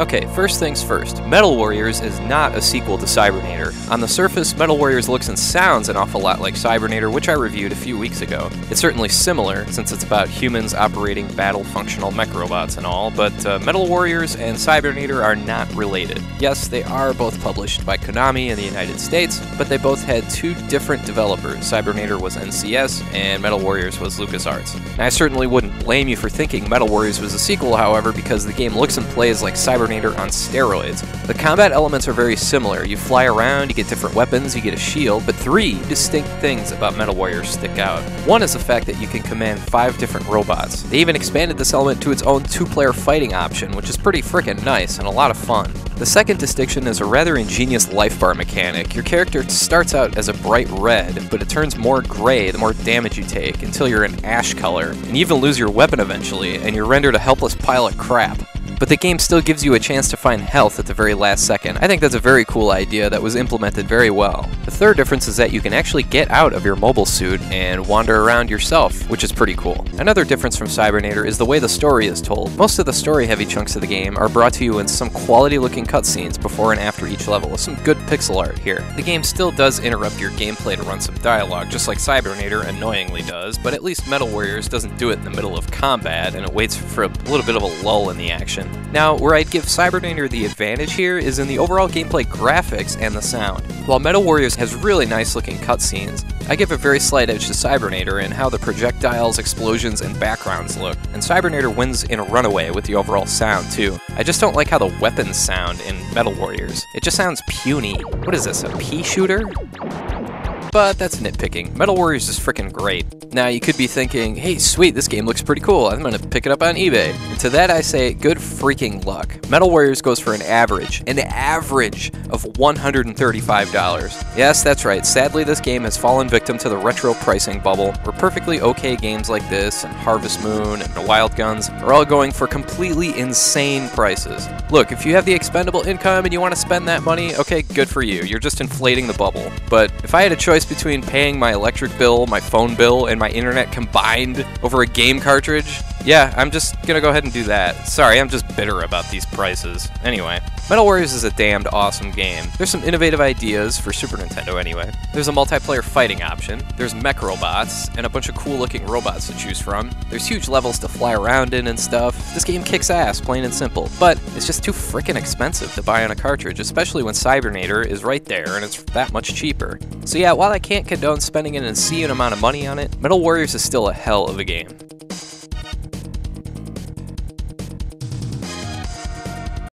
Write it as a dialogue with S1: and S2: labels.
S1: Okay, first things first. Metal Warriors is not a sequel to Cybernator. On the surface, Metal Warriors looks and sounds an awful lot like Cybernator, which I reviewed a few weeks ago. It's certainly similar, since it's about humans operating battle functional mech robots and all, but uh, Metal Warriors and Cybernator are not related. Yes, they are both published by Konami in the United States, but they both had two different developers. Cybernator was NCS, and Metal Warriors was LucasArts. Now, I certainly wouldn't blame you for thinking Metal Warriors was a sequel, however, because the game looks and plays like Cybernator on steroids. The combat elements are very similar. You fly around, you get different weapons, you get a shield, but three distinct things about Metal Warriors stick out. One is the fact that you can command five different robots. They even expanded this element to its own two-player fighting option, which is pretty freaking nice and a lot of fun. The second distinction is a rather ingenious life bar mechanic. Your character starts out as a bright red, but it turns more gray the more damage you take, until you're an ash color, and you even lose your weapon eventually, and you're rendered a helpless pile of crap but the game still gives you a chance to find health at the very last second. I think that's a very cool idea that was implemented very well. The third difference is that you can actually get out of your mobile suit and wander around yourself, which is pretty cool. Another difference from Cybernator is the way the story is told. Most of the story-heavy chunks of the game are brought to you in some quality-looking cutscenes before and after each level, with some good pixel art here. The game still does interrupt your gameplay to run some dialogue, just like Cybernator annoyingly does, but at least Metal Warriors doesn't do it in the middle of combat, and it waits for a little bit of a lull in the action. Now, where I'd give Cybernator the advantage here is in the overall gameplay graphics and the sound. While Metal Warriors has really nice looking cutscenes, I give a very slight edge to Cybernator in how the projectiles, explosions, and backgrounds look, and Cybernator wins in a runaway with the overall sound too. I just don't like how the weapons sound in Metal Warriors. It just sounds puny. What is this, a pea shooter? But that's nitpicking. Metal Warriors is freaking great. Now, you could be thinking, hey, sweet, this game looks pretty cool. I'm gonna pick it up on eBay. And to that, I say, good freaking luck. Metal Warriors goes for an average, an average of $135. Yes, that's right. Sadly, this game has fallen victim to the retro pricing bubble, where perfectly okay games like this, and Harvest Moon, and Wild Guns are all going for completely insane prices. Look, if you have the expendable income and you want to spend that money, okay, good for you. You're just inflating the bubble. But if I had a choice choice between paying my electric bill, my phone bill, and my internet combined over a game cartridge, yeah, I'm just gonna go ahead and do that. Sorry, I'm just bitter about these prices. Anyway, Metal Warriors is a damned awesome game. There's some innovative ideas for Super Nintendo anyway. There's a multiplayer fighting option, there's mech robots, and a bunch of cool looking robots to choose from. There's huge levels to fly around in and stuff. This game kicks ass, plain and simple, but it's just too freaking expensive to buy on a cartridge, especially when Cybernator is right there and it's that much cheaper. So yeah, while I can't condone spending an insane amount of money on it, Metal Warriors is still a hell of a game.